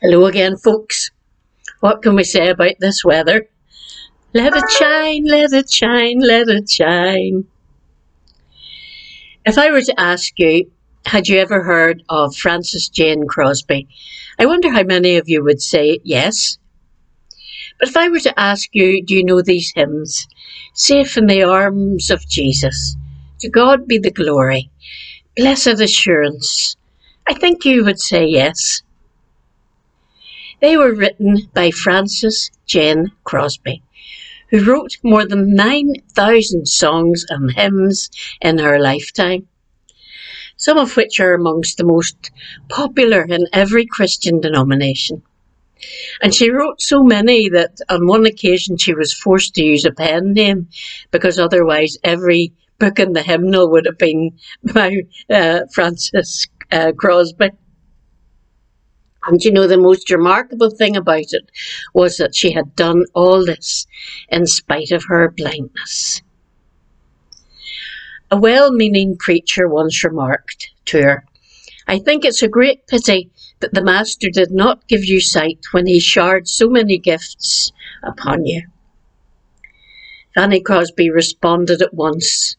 Hello again, folks. What can we say about this weather? Let it shine, let it shine, let it shine. If I were to ask you, had you ever heard of Frances Jane Crosby? I wonder how many of you would say yes. But if I were to ask you, do you know these hymns? Safe in the arms of Jesus. To God be the glory. Blessed assurance. I think you would say yes. They were written by Frances Jane Crosby, who wrote more than 9,000 songs and hymns in her lifetime, some of which are amongst the most popular in every Christian denomination. And she wrote so many that on one occasion she was forced to use a pen name because otherwise every book in the hymnal would have been by uh, Frances uh, Crosby. And you know, the most remarkable thing about it was that she had done all this in spite of her blindness. A well meaning preacher once remarked to her, I think it's a great pity that the Master did not give you sight when he showered so many gifts upon you. Fanny Crosby responded at once,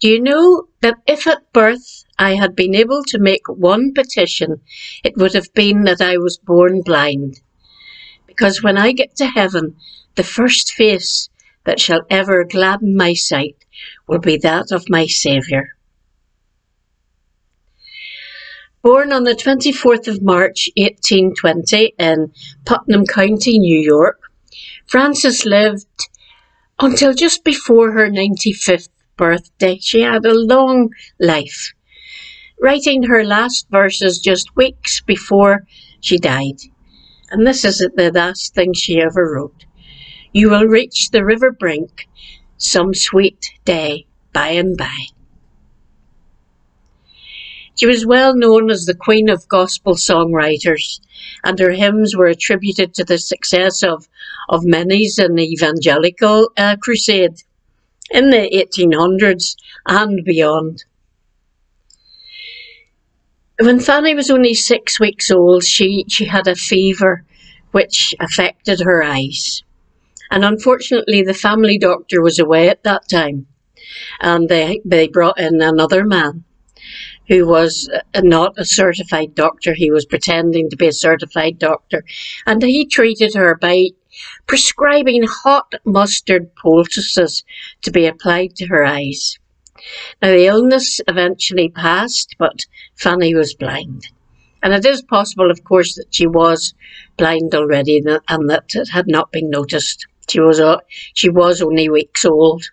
Do you know that if at birth I had been able to make one petition, it would have been that I was born blind. Because when I get to heaven, the first face that shall ever gladden my sight will be that of my Saviour. Born on the 24th of March 1820 in Putnam County, New York, Frances lived until just before her 95th birthday. She had a long life writing her last verses just weeks before she died. And this is the last thing she ever wrote. You will reach the river brink some sweet day by and by. She was well known as the Queen of Gospel songwriters, and her hymns were attributed to the success of, of many's in the evangelical uh, crusade in the 1800s and beyond. When Fanny was only six weeks old, she, she had a fever which affected her eyes. And unfortunately, the family doctor was away at that time. And they, they brought in another man who was uh, not a certified doctor. He was pretending to be a certified doctor. And he treated her by prescribing hot mustard poultices to be applied to her eyes. Now, the illness eventually passed, but Fanny was blind. And it is possible, of course, that she was blind already and that it had not been noticed. She was, uh, she was only weeks old.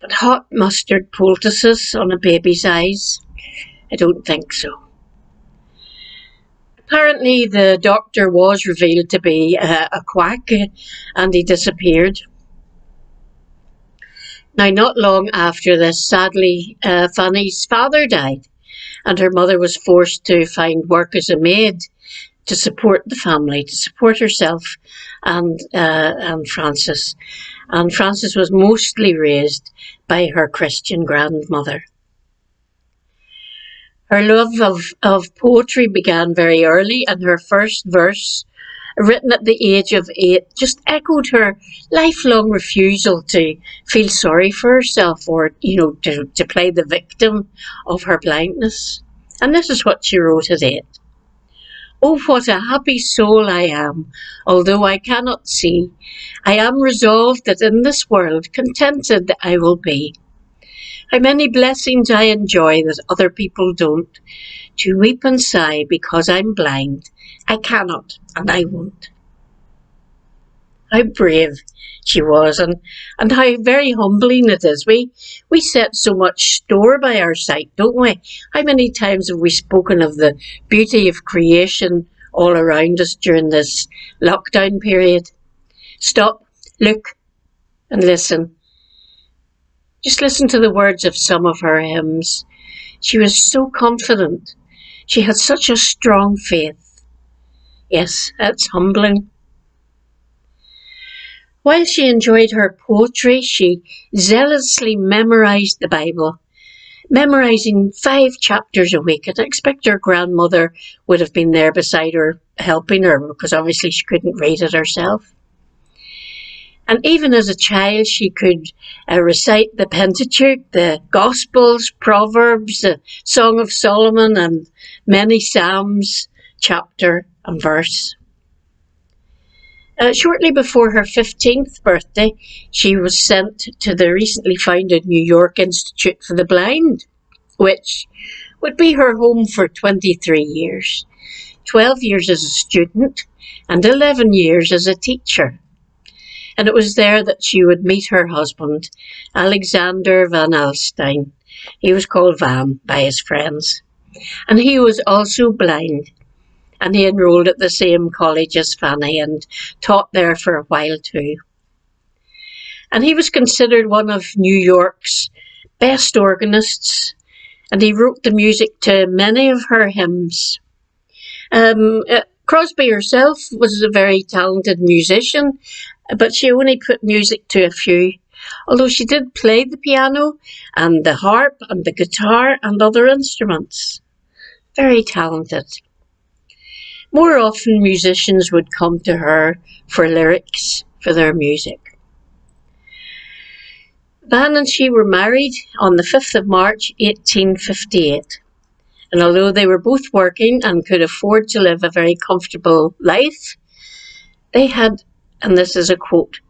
But hot mustard poultices on a baby's eyes? I don't think so. Apparently, the doctor was revealed to be a, a quack and he disappeared. Now, not long after this, sadly, uh, Fanny's father died, and her mother was forced to find work as a maid to support the family, to support herself and uh, and Frances. And Frances was mostly raised by her Christian grandmother. Her love of, of poetry began very early, and her first verse written at the age of eight, just echoed her lifelong refusal to feel sorry for herself or, you know, to, to play the victim of her blindness. And this is what she wrote at eight. Oh, what a happy soul I am, although I cannot see. I am resolved that in this world contented I will be. How many blessings I enjoy that other people don't. To weep and sigh because I'm blind I cannot and I won't. How brave she was and, and how very humbling it is. We we set so much store by our sight, don't we? How many times have we spoken of the beauty of creation all around us during this lockdown period? Stop, look, and listen. Just listen to the words of some of her hymns. She was so confident. She had such a strong faith. Yes, that's humbling. While she enjoyed her poetry, she zealously memorized the Bible, memorizing five chapters a week. And I expect her grandmother would have been there beside her, helping her, because obviously she couldn't read it herself. And even as a child, she could uh, recite the Pentateuch, the Gospels, Proverbs, the Song of Solomon, and many Psalms, chapter and verse. Uh, shortly before her 15th birthday, she was sent to the recently founded New York Institute for the Blind, which would be her home for 23 years 12 years as a student and 11 years as a teacher. And it was there that she would meet her husband, Alexander Van Alstyne. He was called Van by his friends. And he was also blind and he enrolled at the same college as Fanny and taught there for a while too. And he was considered one of New York's best organists, and he wrote the music to many of her hymns. Um, uh, Crosby herself was a very talented musician, but she only put music to a few. Although she did play the piano and the harp and the guitar and other instruments. Very talented. More often, musicians would come to her for lyrics for their music. Van and she were married on the 5th of March 1858. And although they were both working and could afford to live a very comfortable life, they had, and this is a quote,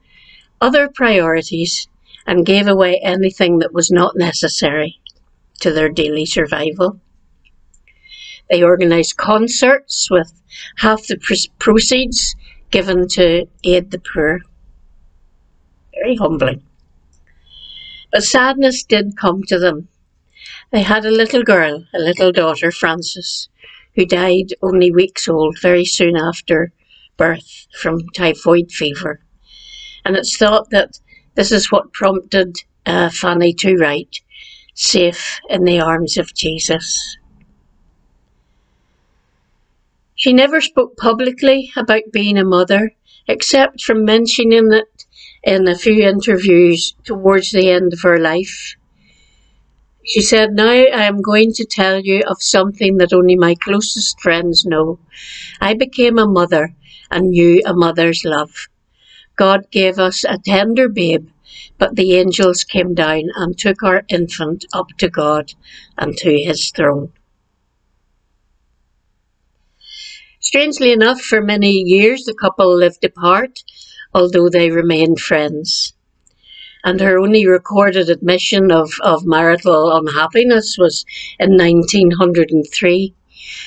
other priorities and gave away anything that was not necessary to their daily survival. They organised concerts with half the proceeds given to aid the poor. Very humbling. But sadness did come to them. They had a little girl, a little daughter, Frances, who died only weeks old very soon after birth from typhoid fever. And it's thought that this is what prompted uh, Fanny to write, Safe in the Arms of Jesus. She never spoke publicly about being a mother, except from mentioning it in a few interviews towards the end of her life. She said, Now I am going to tell you of something that only my closest friends know. I became a mother and knew a mother's love. God gave us a tender babe, but the angels came down and took our infant up to God and to his throne. Strangely enough, for many years the couple lived apart, although they remained friends. And her only recorded admission of, of marital unhappiness was in 1903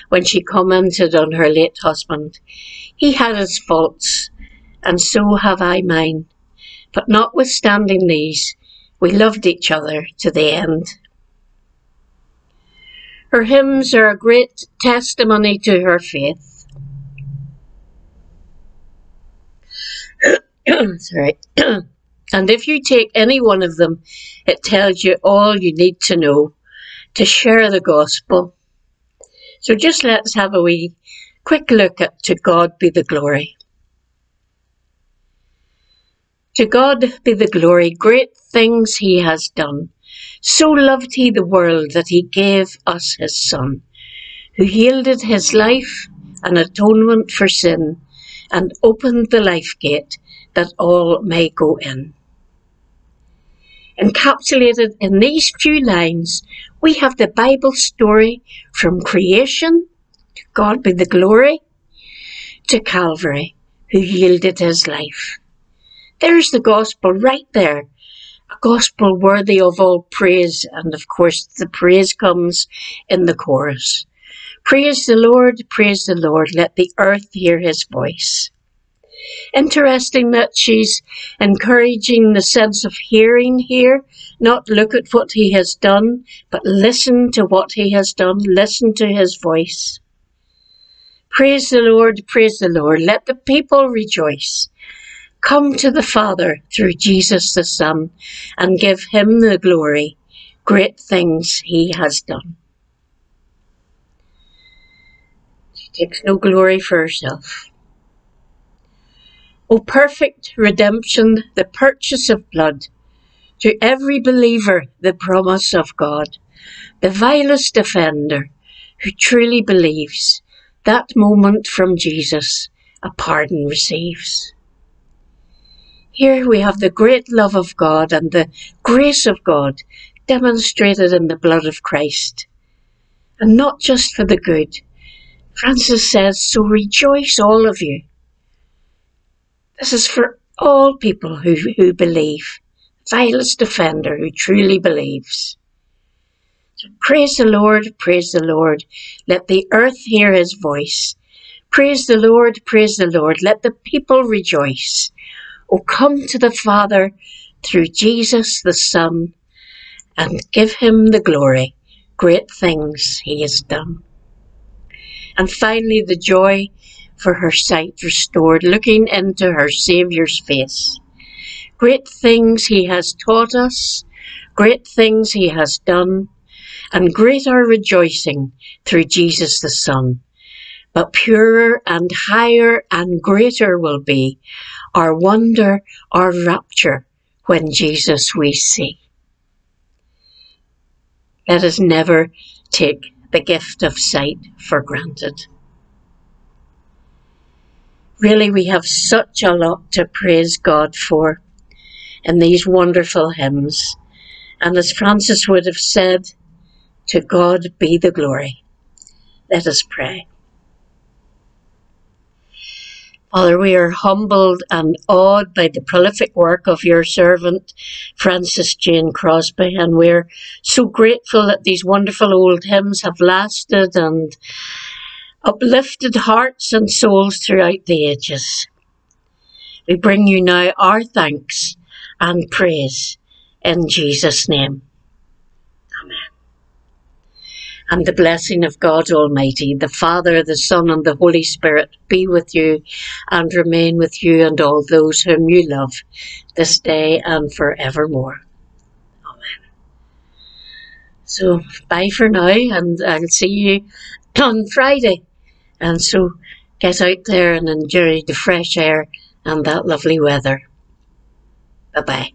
when she commented on her late husband. He had his faults, and so have I mine. But notwithstanding these, we loved each other to the end. Her hymns are a great testimony to her faith. Sorry. and if you take any one of them, it tells you all you need to know to share the gospel. So just let's have a wee quick look at To God be the glory. To God be the glory, great things he has done. So loved he the world that he gave us his Son, who yielded his life an atonement for sin and opened the life gate that all may go in. Encapsulated in these few lines, we have the Bible story from creation, God be the glory, to Calvary, who yielded his life. There's the gospel right there, a gospel worthy of all praise, and of course the praise comes in the chorus. Praise the Lord, praise the Lord, let the earth hear his voice. Interesting that she's encouraging the sense of hearing here, not look at what he has done, but listen to what he has done, listen to his voice. Praise the Lord, praise the Lord. Let the people rejoice. Come to the Father through Jesus the Son and give him the glory. Great things he has done. She takes no glory for herself. O perfect redemption, the purchase of blood, To every believer, the promise of God, the vilest offender who truly believes, that moment from Jesus, a pardon receives. Here we have the great love of God and the grace of God demonstrated in the blood of Christ. And not just for the good. Frances says, So rejoice, all of you. This is for all people who, who believe. Vilest offender who truly believes. So praise the Lord, praise the Lord. Let the earth hear his voice. Praise the Lord, praise the Lord. Let the people rejoice. O come to the Father through Jesus the Son and give him the glory. Great things he has done. And finally, the joy for her sight restored, looking into her Saviour's face. Great things he has taught us, great things he has done, and great our rejoicing through Jesus the Son. But purer and higher and greater will be our wonder, our rapture, when Jesus we see. Let us never take the gift of sight for granted. Really, we have such a lot to praise God for in these wonderful hymns. And as Frances would have said, to God be the glory. Let us pray. Father, we are humbled and awed by the prolific work of your servant, Frances Jane Crosby, and we're so grateful that these wonderful old hymns have lasted and uplifted hearts and souls throughout the ages. We bring you now our thanks and praise in Jesus' name Amen. and the blessing of God Almighty, the Father, the Son, and the Holy Spirit be with you and remain with you and all those whom you love this day and forevermore. Amen. So, bye for now, and I'll see you on Friday. And so, get out there and enjoy the fresh air and that lovely weather. Bye bye.